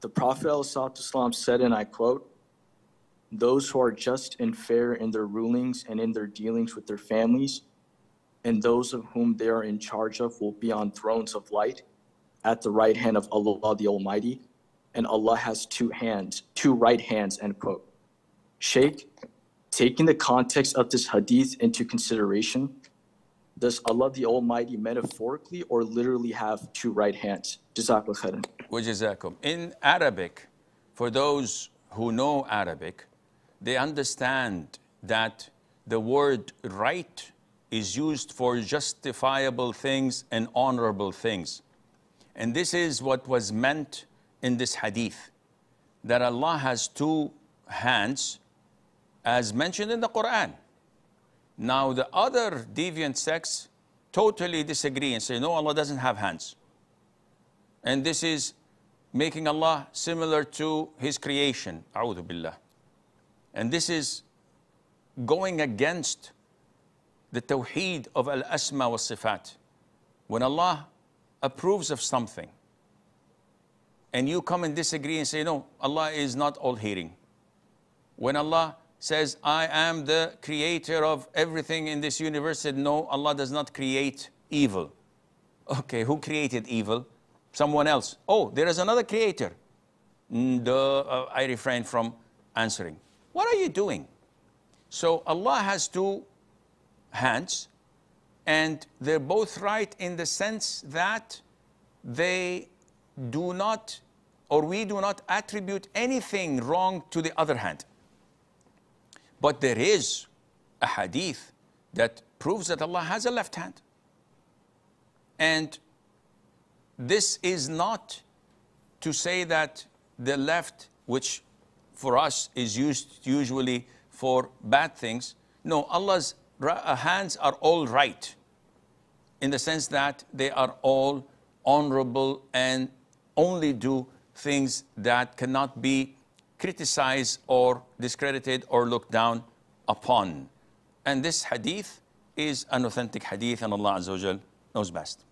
The Prophet ﷺ said, and I quote, Those who are just and fair in their rulings and in their dealings with their families, and those of whom they are in charge of will be on thrones of light at the right hand of Allah the Almighty, and Allah has two hands, two right hands, end quote. Sheikh, taking the context of this hadith into consideration, does Allah the Almighty metaphorically or literally have two right hands? Jazakallah khairan. وجزاكم. In Arabic, for those who know Arabic, they understand that the word right is used for justifiable things and honorable things. And this is what was meant in this hadith that Allah has two hands, as mentioned in the Quran. Now, the other deviant sects totally disagree and say, no, Allah doesn't have hands. And this is making Allah similar to His creation. Billah. And this is going against the tawheed of al asma wa sifat. When Allah approves of something, and you come and disagree and say, no, Allah is not all hearing. When Allah says, I am the creator of everything in this universe, said, no, Allah does not create evil. Okay, who created evil? Someone else. Oh, there is another creator. The, uh, I refrain from answering. What are you doing? So Allah has two hands, and they're both right in the sense that they do not, or we do not attribute anything wrong to the other hand. But there is a hadith that proves that Allah has a left hand. And this is not to say that the left, which for us is used usually for bad things, no, Allah's uh, hands are all right in the sense that they are all honorable and only do things that cannot be criticized or discredited or looked down upon. And this hadith is an authentic hadith and Allah Azza wa knows best.